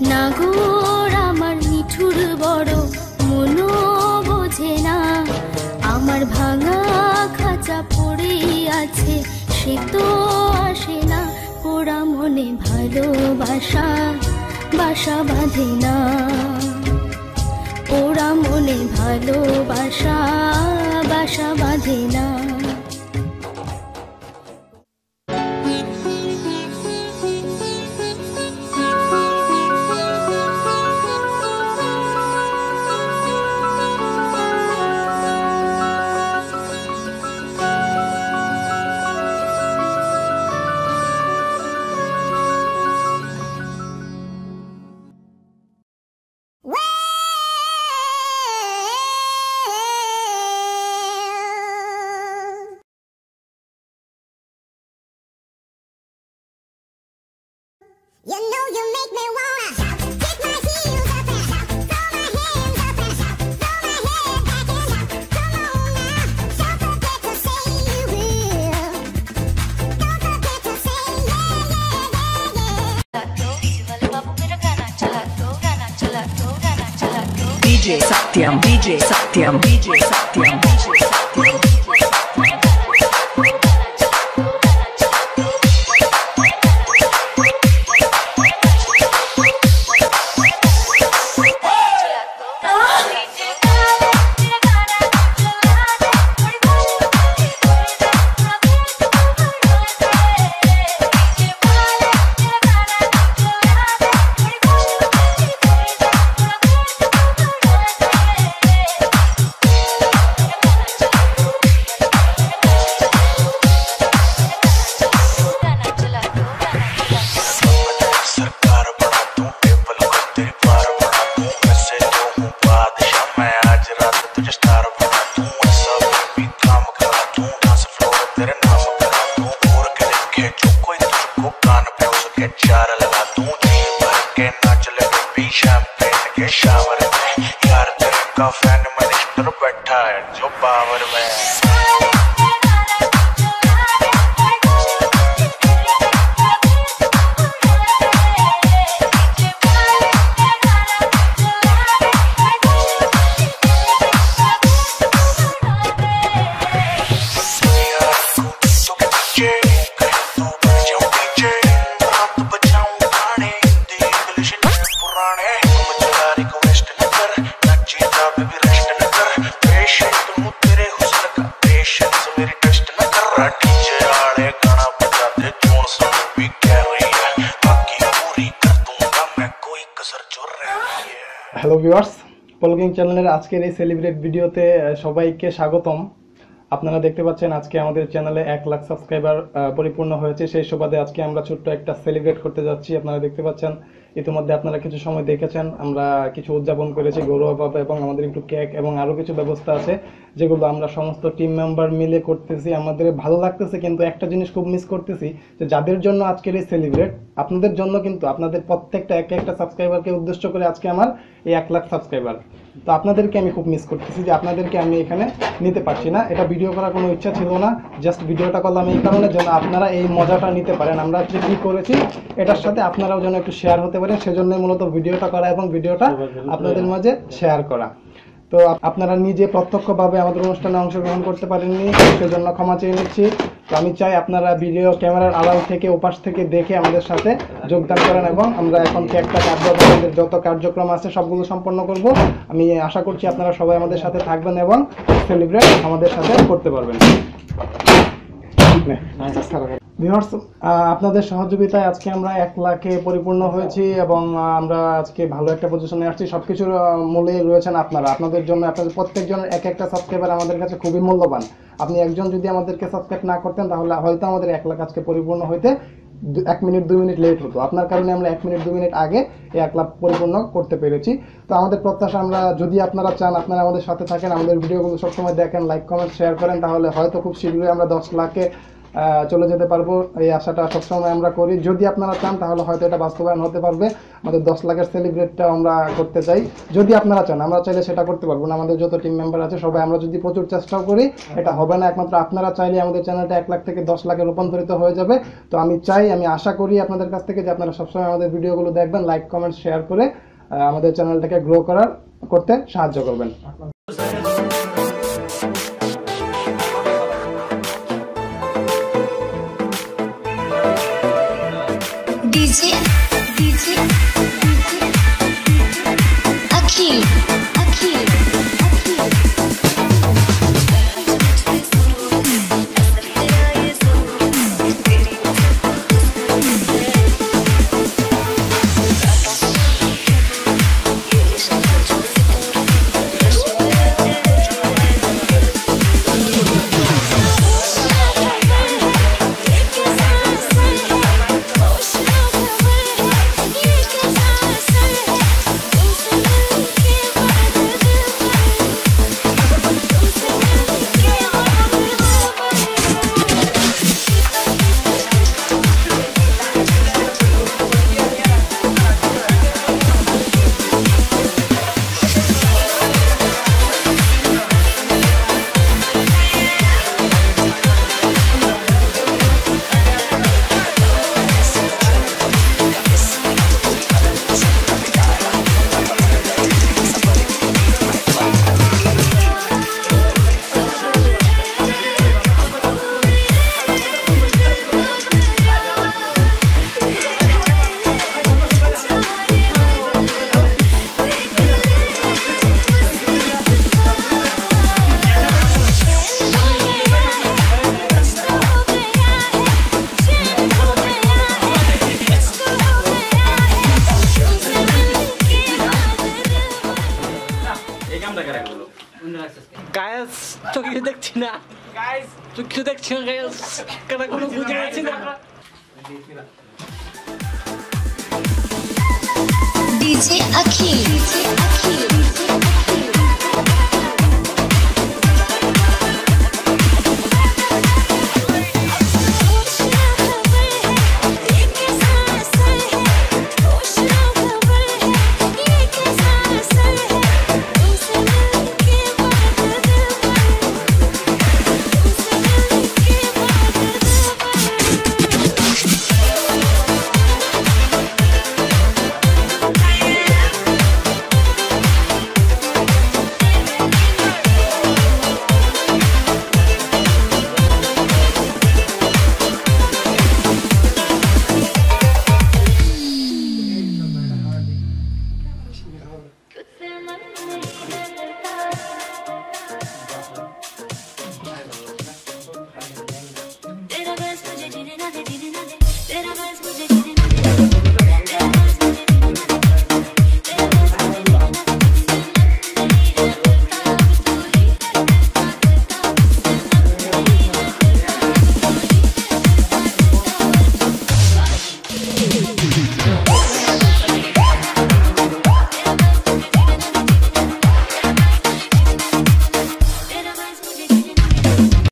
নাগর আমার মিঠুর বড় মনো বোঝে না। আমার ভাঙা খাঁচা পড়েই আছে, সে তো আসে না। ওরা মনে ভালোবাসা, বাসা বাঁধে না। ওরা মনে ভালোবাসা, বাসা বাঁধে না। DJ Satyam, DJ Satyam, DJ Satyam, DJ Satyam. Minister बैठा है जो पावर में ভিউয়ার্স পলকিং চ্যানেলের আজকের এই সেলিব্রেট ভিডিওতে সবাইকে স্বাগতম। আপনারা দেখতে পাচ্ছেন আজকে আমাদের চ্যানেলে এক লাখ সাবস্ক্রাইবার পরিপূর্ণ হয়েছে। সেই সুবাদে আজকে আমরা ছোট্ট একটা সেলিব্রেট করতে যাচ্ছি। আপনারা দেখতে পাচ্ছেন ইতিমধ্যে আপনারা কিছু সময় দেখেছেন, আমরা কিছু উদযাপন করেছি গৌরবভাবে এবং আমাদের একটু কেক এবং আরও কিছু ব্যবস্থা আছে, যেগুলো আমরা সমস্ত টিম মেম্বার মিলে করতেছি, আমাদের ভালো লাগতেছে কিন্তু একটা জিনিস খুব মিস করতেছি যে যাদের জন্য আজকের এই সেলিব্রেট আপনাদের জন্য কিন্তু আপনাদের প্রত্যেকটা এক একটা সাবস্ক্রাইবারকে উদ্দেশ্য করে আজকে আমার এই এক লাখ সাবস্ক্রাইবার তো আপনাদেরকে আমি খুব মিস করতেছি যে আপনাদেরকে আমি এখানে নিতে পারছি না। এটা ভিডিও করার কোনো ইচ্ছা ছিল না জাস্ট ভিডিওটা করলাম এই কারণে যেন আপনারা এই মজাটা নিতে পারেন। আমরা আজকে কী করেছি, এটার সাথে আপনারাও যেন একটু শেয়ার হতে পারেন সেজন্যই মূলত ভিডিওটা করা এবং ভিডিওটা আপনাদের মাঝে শেয়ার করা। তো আপনারা নিজে প্রত্যক্ষভাবে আমাদের অনুষ্ঠানে অংশগ্রহণ করতে পারেননি সেজন্য ক্ষমা চেয়ে নিচ্ছি। তো আমি চাই আপনারা ভিডিও ক্যামেরার আড়াল থেকে ওপাশ থেকে দেখে আমাদের সাথে যোগদান করেন এবং আমরা এখন একটা কার্য আমাদের যত কার্যক্রম আছে সবগুলো সম্পন্ন করব। আমি আশা করছি আপনারা সবাই আমাদের সাথে থাকবেন এবং সেলিব্রেট আমাদের সাথে করতে পারবেন। ভিউয়ার্স আপনাদের সহযোগিতায় আজকে আমরা এক লাখে পরিপূর্ণ হয়েছি এবং আমরা আজকে ভালো একটা পজিশনে আসছি। সব কিছুর মূলে রয়েছেন আপনারা। আপনাদের জন্য, আপনাদের প্রত্যেকজনের এক একটা সাবস্ক্রাইবার আমাদের কাছে খুবই মূল্যবান। আপনি একজন যদি আমাদেরকে সাবস্ক্রাইব না করতেন, তাহলে হয়তো আমাদের এক লাখ আজকে পরিপূর্ণ হইতে এক মিনিট, দুই মিনিট লেট হতো। আপনার কারণে আমরা এক মিনিট, দুই মিনিট আগে এই এক লাখ পরিপূর্ণ করতে পেরেছি। তো আমাদের প্রত্যাশা, আমরা যদি আপনারা চান, আপনারা আমাদের সাথে থাকেন, আমাদের ভিডিওগুলো সবসময় দেখেন লাইক কমেন্ট শেয়ার করেন, তাহলে হয়তো খুব শীঘ্রই আমরা দশ লাখে চলে যেতে পারব। এই আশাটা সবসময় আমরা করি। যদি আপনারা চান, তাহলে হয়তো এটা বাস্তবায়ন হতে পারবে। আমাদের দশ লাখের সেলিব্রেটটা আমরা করতে চাই। যদি আপনারা চান, আমরা চাইলে সেটা করতে পারব না। আমাদের যত টিম মেম্বার আছে, সবাই আমরা যদি প্রচুর চেষ্টাও করি, এটা হবে না। একমাত্র আপনারা চাইলে আমাদের চ্যানেলটা এক লাখ থেকে দশ লাখে রূপান্তরিত হয়ে যাবে। তো আমি চাই, আমি আশা করি আপনাদের কাছ থেকে যে আপনারা সবসময় আমাদের ভিডিওগুলো দেখবেন লাইক কমেন্ট শেয়ার করে আমাদের চ্যানেলটাকে গ্রো করার, করতে সাহায্য করবেন। DJ, DJ, DJ, Akeem. Guys চোখে দেখছি না গাইস চোখে দেখছি না গায়েস কেন কোনো বুঝে পাচ্ছি না ডিজে আখিল ডিজে আখিল